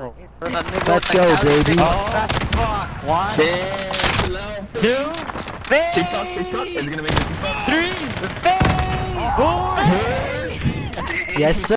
Oh. Let's go, baby. Oh. One, Damn, two, TikTok, TikTok. Is gonna make TikTok? Yes, sir.